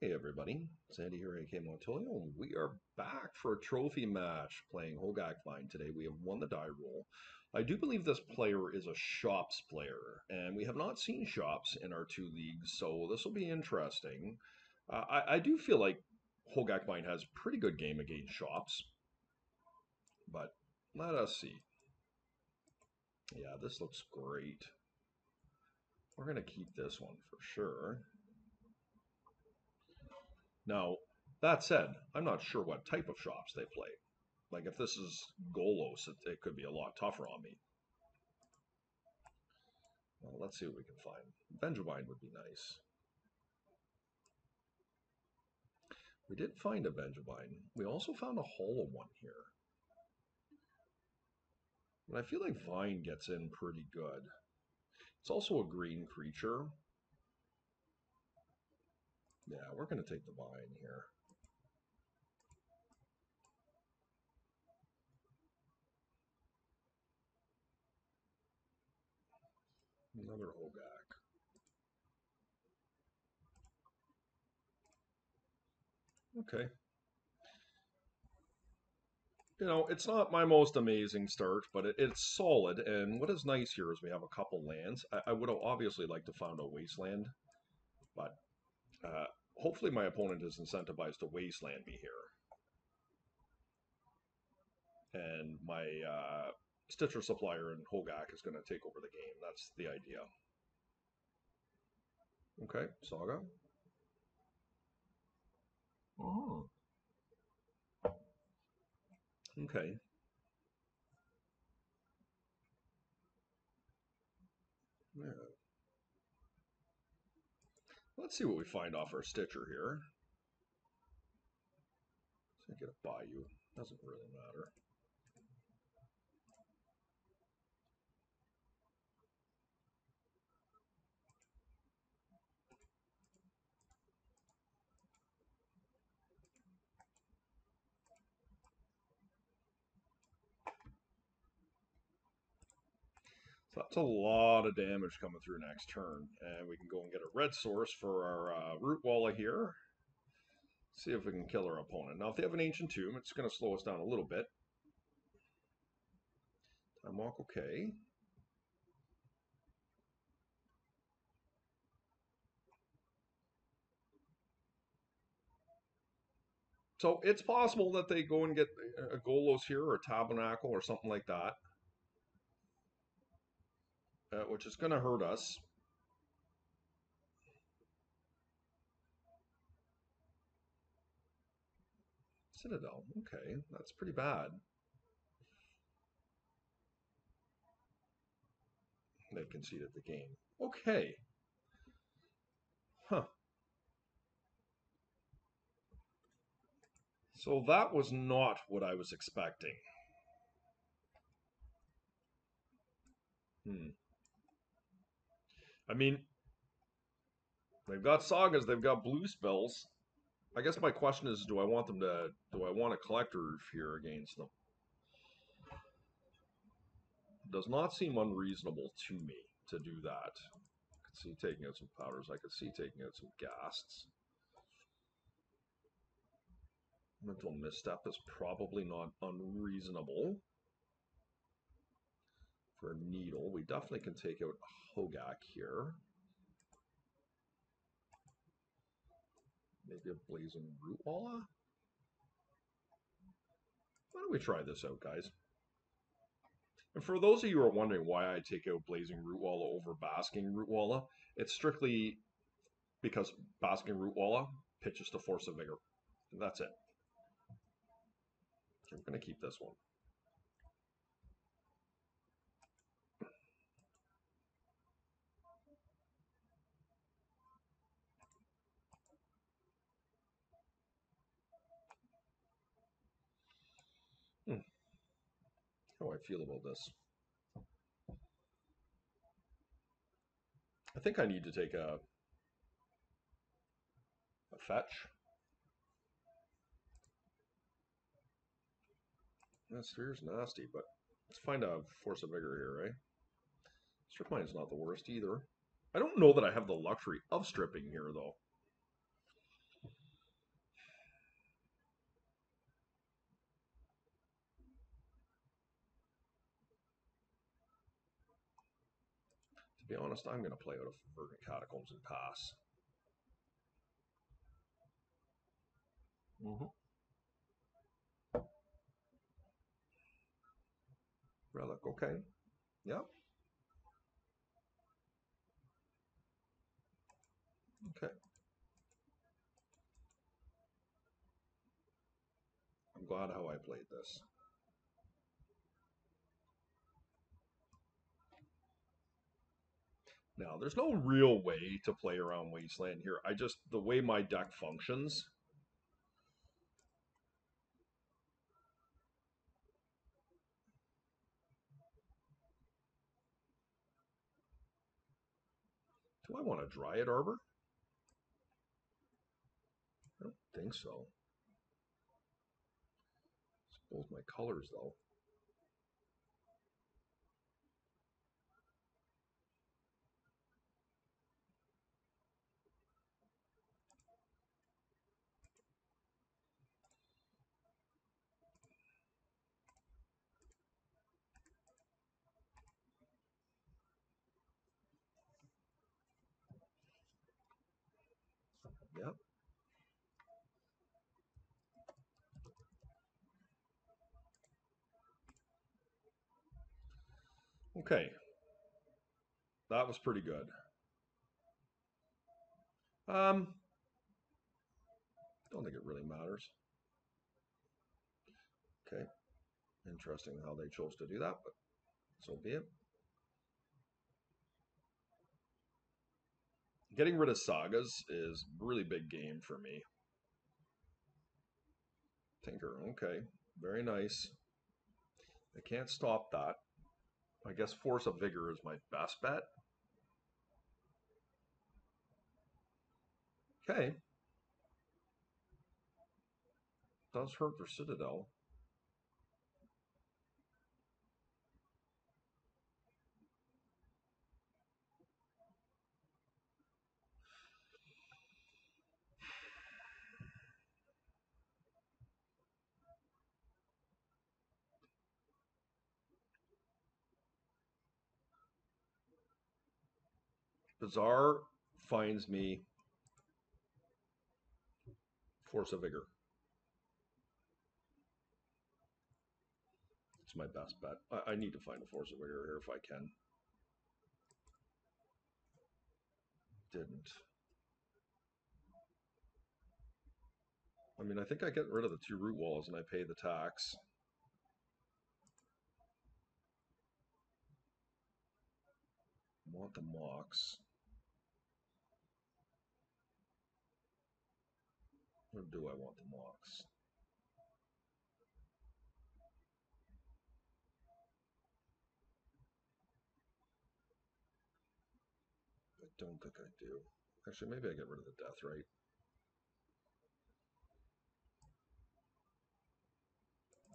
Hey everybody, Sandy here, AK Montoyo, and we are back for a trophy match playing Hogaak Vine today. We have won the die roll. I do believe this player is a Shops player, and we have not seen Shops in our two leagues, so this will be interesting. Uh, I, I, do feel like Hogaak Vine has pretty good game against Shops, but let us see. Yeah, this looks great. We're going to keep this one for sure. Now, that said, I'm not sure what type of shops they play. Like if this is Golos, it, it could be a lot tougher on me. Well, let's see what we can find. Vengevine would be nice. We did find a Vengevine. We also found a hollow one here. But I feel like Vine gets in pretty good. It's also a green creature, yeah, we're going to take the vine here. Another Hogaak. Okay. You know, it's not my most amazing start, but it, it's solid. And what is nice here is we have a couple lands. I, I would have obviously liked to found a wasteland, but uh, hopefully my opponent is incentivized to wasteland me here. And my uh, Stitcher supplier and Hogaak is going to take over the game. That's the idea. Okay, Saga. Oh. Okay. Yeah. Let's see what we find off our Stitcher here. So I get a Bayou. Doesn't really matter. So that's a lot of damage coming through next turn. And we can go and get a red source for our uh, Rootwalla here. See if we can kill our opponent. Now, if they have an Ancient Tomb, it's going to slow us down a little bit. Time Walk, okay. So it's possible that they go and get a Golos here or a Tabernacle or something like that uh, which is going to hurt us. Citadel, okay, that's pretty bad. They've conceded the game. Okay. Huh. So that was not what I was expecting. Hmm. I mean, they've got sagas, they've got blue spells. I guess my question is, do I want them to, do I want a collector here against them? Does not seem unreasonable to me to do that. I could see taking out some powders. I could see taking out some ghasts. Mental misstep is probably not unreasonable. For needle, we definitely can take out Hogaak here. Maybe a Blazing Rootwalla? Why don't we try this out, guys? And for those of you who are wondering why I take out Blazing Rootwalla over Basking Rootwalla, it's strictly because Basking Rootwalla pitches to Force of Vigor. And that's it. I'm going to keep this one. How I feel about this. I think I need to take a, a fetch. That sphere's nasty, but let's find a force of vigor here, right? Strip mine is not the worst either. I don't know that I have the luxury of stripping here, though. To be honest, I'm going to play out of Verdant Catacombs and pass. Mm-hmm. Relic, okay. Yep. Okay. I'm glad how I played this. Now, there's no real way to play around Wasteland here. I just, the way my deck functions, Do I want a Dryad Arbor? I don't think so. It's both my colors, though. Yep. Okay. That was pretty good. Um, don't think it really matters. Okay. Interesting how they chose to do that, but so be it. Getting rid of sagas is really big game for me. Tinker, okay. Very nice. I can't stop that. I guess Force of Vigor is my best bet. Okay. Does hurt their Citadel. Bazaar finds me Force of Vigor. It's my best bet. I, I need to find a Force of Vigor here if I can. Didn't. I mean, I think I get rid of the two root walls and I pay the tax. Want the Mox. Or do I want the marks? I don't think I do. Actually, maybe I get rid of the Deathrite.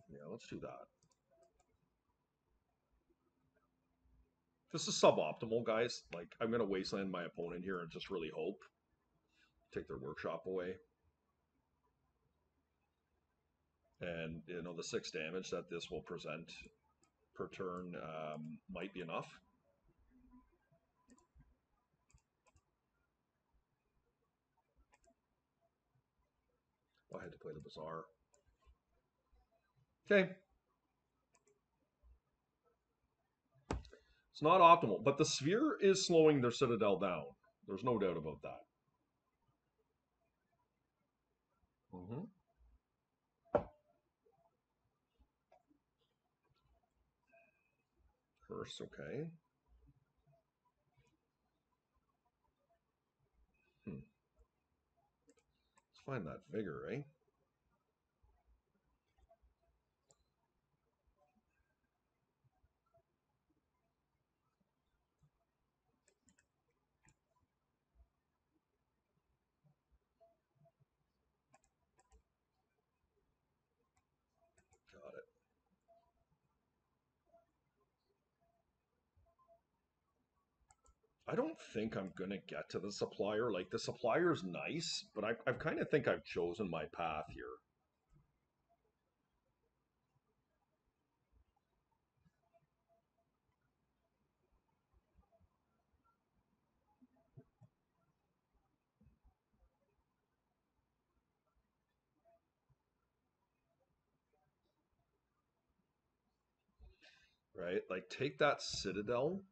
Yeah, let's do that. This is suboptimal, guys. Like, I'm going to wasteland my opponent here and just really hope. Take their workshop away. And, you know, the six damage that this will present per turn um, might be enough. Oh, I had to play the Bazaar. Okay. It's not optimal, but the Sphere is slowing their Citadel down. There's no doubt about that. Mm-hmm. Curse, okay. Hmm. Let's find that vigor, eh? I don't think I'm going to get to the supplier. Like, the supplier's nice, but I, I kind of think I've chosen my path here. Right? Like, take that citadel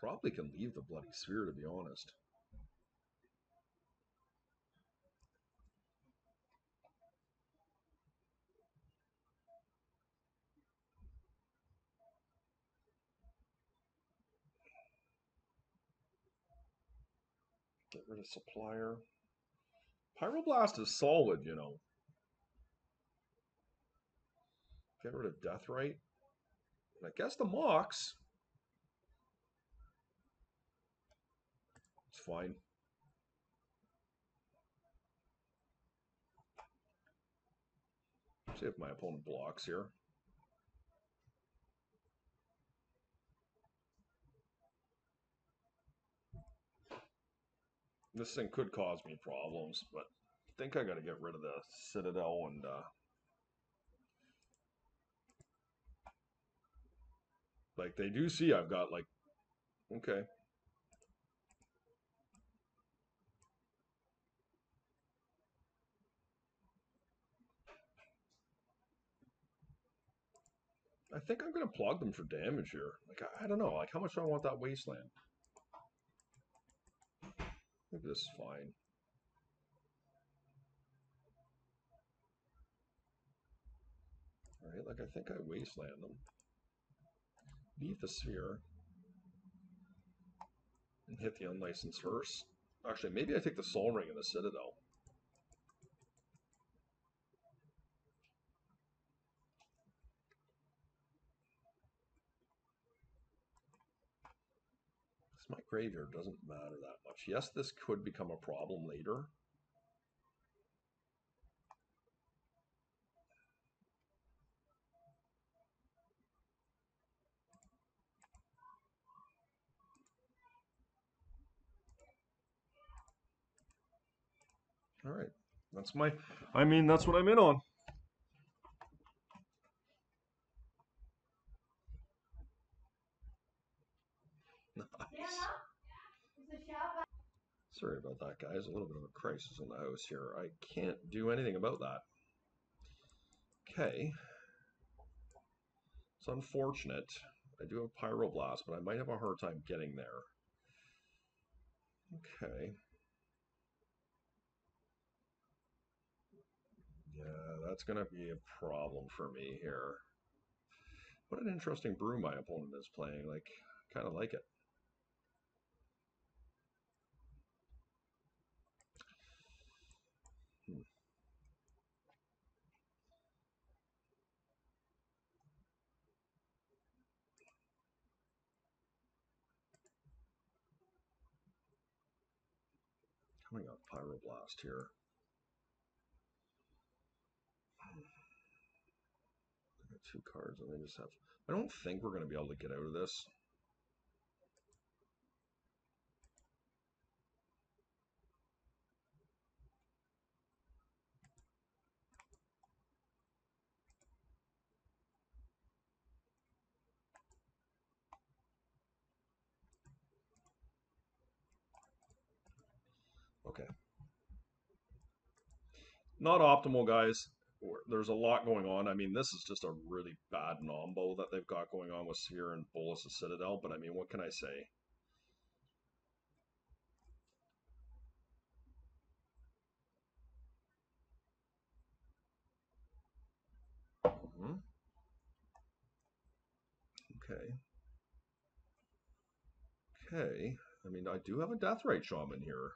Probably can leave the Bloody Sphere, to be honest. Get rid of supplier. Pyroblast is solid, you know. Get rid of Deathrite. And I guess the Mox. Fine. See if my opponent blocks here. This thing could cause me problems, but I think I got to get rid of the Citadel and uh, like they do see I've got like okay. I think I'm going to plug them for damage here. Like, I, I don't know. Like, how much do I want that wasteland? I think this is fine. Alright, like I think I wasteland them. Leave the sphere. And hit the unlicensed hearse. Actually, maybe I take the Sol Ring and the Citadel. My graveyard doesn't matter that much. Yes, this could become a problem later. All right. That's my, I mean, that's what I'm in on. Sorry about that, guys. A little bit of a crisis in the house here. I can't do anything about that. Okay. It's unfortunate. I do have Pyroblast, but I might have a hard time getting there. Okay. Yeah, that's going to be a problem for me here. What an interesting brew my opponent is playing. Like, kind of like it. Coming up Pyroblast here. I got two cards and they just have... I don't think we're going to be able to get out of this. Okay. Not optimal, guys. There's a lot going on. I mean, this is just a really bad nombo that they've got going on with Sphere and Bolas of Citadel, but I mean, what can I say? Mm-hmm. Okay. Okay. I mean, I do have a Deathrite Shaman here.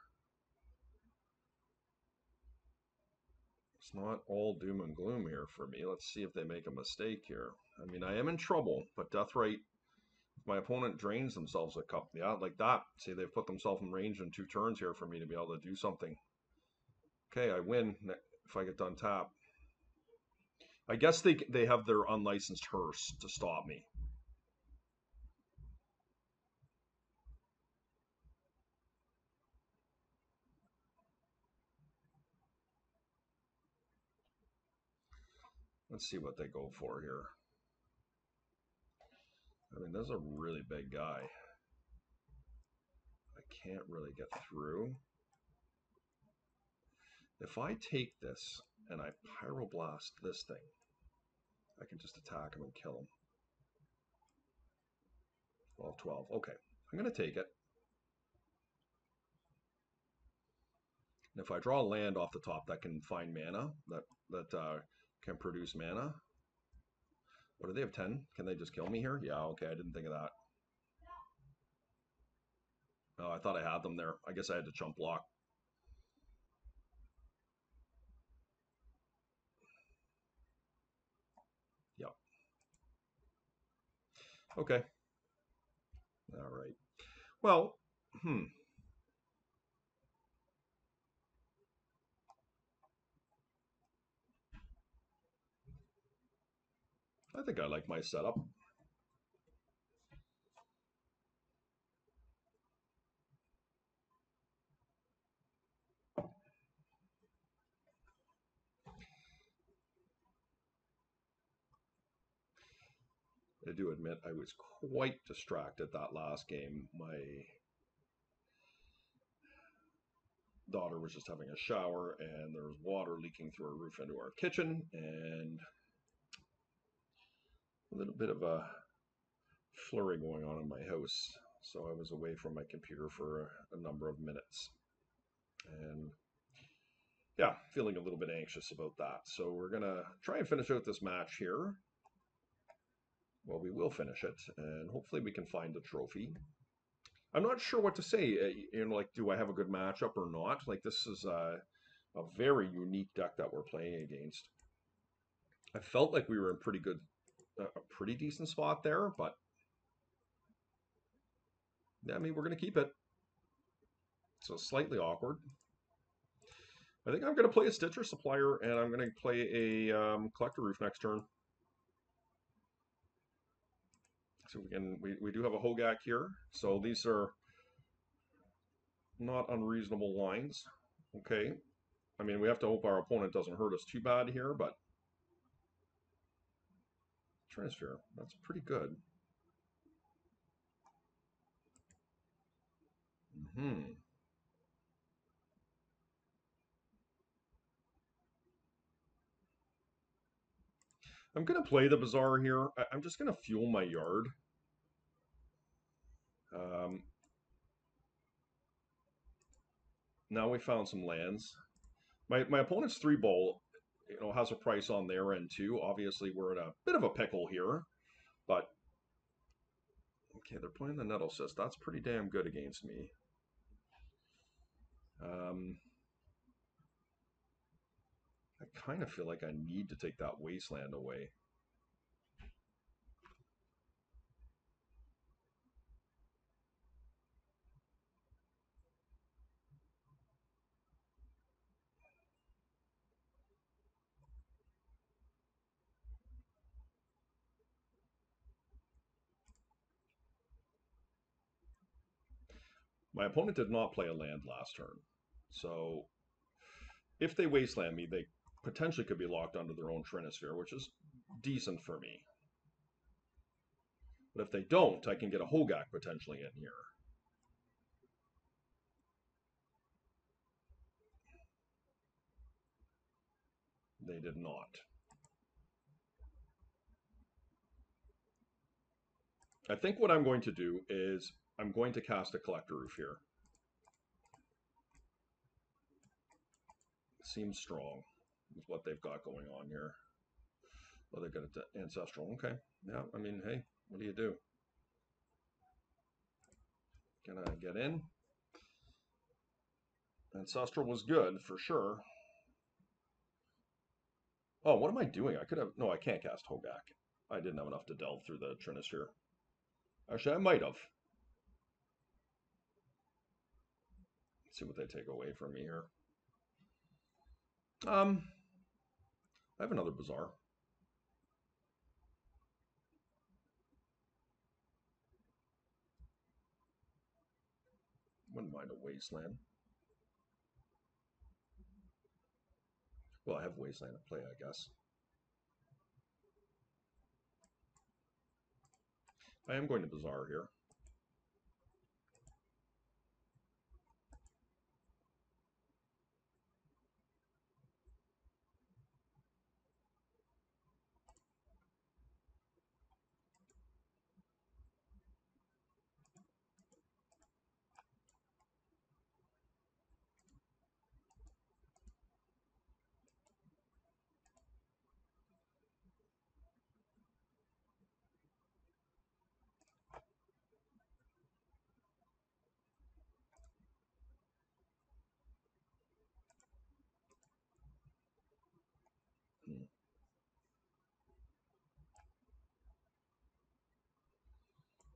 It's not all doom and gloom here for me. Let's see if they make a mistake here. I mean, I am in trouble, but Deathrite, if my opponent drains themselves a couple, yeah, like that. See, they've put themselves in range in two turns here for me to be able to do something. Okay, I win if I get done tap. I guess they they have their unlicensed hearse to stop me. Let's see what they go for here. I mean, this is a really big guy. I can't really get through. If I take this, and I pyroblast this thing, I can just attack him and kill him. Well, 12. Okay, I'm going to take it. And if I draw land off the top that can find mana, that, that uh, can produce mana. What do they have, 10? Can they just kill me here? Yeah, okay, I didn't think of that. Oh, I thought I had them there. I guess I had to chump block. Yep. Okay. All right. Well, hmm. I think I like my setup. I do admit I was quite distracted that last game. My daughter was just having a shower and there was water leaking through our roof into our kitchen and a little bit of a flurry going on in my house. So I was away from my computer for a, a number of minutes. And yeah, feeling a little bit anxious about that. So we're going to try and finish out this match here. Well, we will finish it, and hopefully we can find the trophy. I'm not sure what to say. Uh, you know, like, do I have a good matchup or not? Like, this is a, a very unique deck that we're playing against. I felt like we were in pretty good a pretty decent spot there, but yeah, I mean, we're going to keep it. So slightly awkward. I think I'm going to play a Stitcher Supplier, and I'm going to play a um, Collector Ouphe next turn. So we can we, we do have a Hogaak here. So these are not unreasonable lines. Okay. I mean, we have to hope our opponent doesn't hurt us too bad here, but Trinisphere. That's pretty good. Hmm. I'm going to play the Bazaar here. I am just going to fuel my yard. Um, now we found some lands. My, my opponent's three ball you know, has a price on their end too. Obviously, we're in a bit of a pickle here, but okay, they're playing the Nettlecyst. That's pretty damn good against me. Um, I kind of feel like I need to take that Wasteland away. My opponent did not play a land last turn. So if they wasteland me, they potentially could be locked onto their own Trinisphere, which is decent for me. But if they don't, I can get a Hogaak potentially in here. They did not. I think what I'm going to do is I'm going to cast a Collector Ouphe here. Seems strong with what they've got going on here. Well, they've got it ancestral. Okay. Yeah, I mean, hey, what do you do? Can I get in? Ancestral was good for sure. Oh, what am I doing? I could have... No, I can't cast Hogaak. I didn't have enough to delve through the Trinisphere. Actually, I might have. See what they take away from me here. Um, I have another Bazaar. Wouldn't mind a Wasteland. Well, I have Wasteland to play, I guess. I am going to Bazaar here.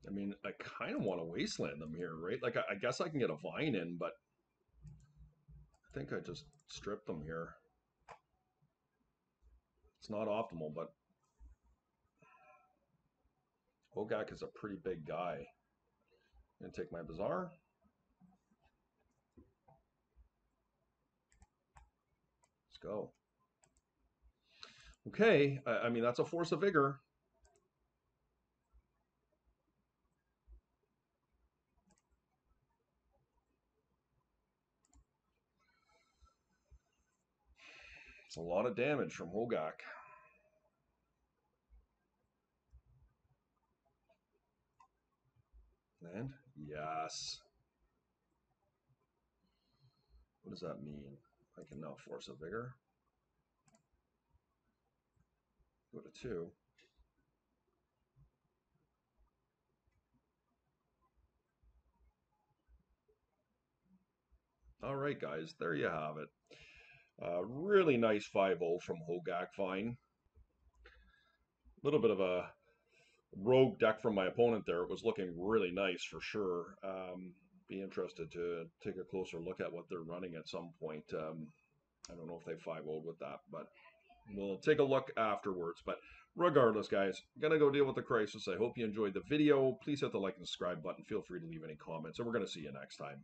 I mean, I kind of want to wasteland them here, right? Like, I, I guess I can get a vine in, but I think I just stripped them here. It's not optimal, but Hogaak is a pretty big guy. I'm going to take my Bazaar. Let's go. Okay, I, I mean, that's a force of vigor. It's a lot of damage from Hogaak. And yes. What does that mean? I can now force a vigor. Go to two. All right, guys, there you have it. Uh, really nice 5-0 from Hogaak Vine. A little bit of a rogue deck from my opponent there. It was looking really nice for sure. Um, be interested to take a closer look at what they're running at some point. Um, I don't know if they 5 0 with that, but we'll take a look afterwards. But regardless, guys, gonna go deal with the crisis. I hope you enjoyed the video. Please hit the like and subscribe button. Feel free to leave any comments, and we're gonna see you next time.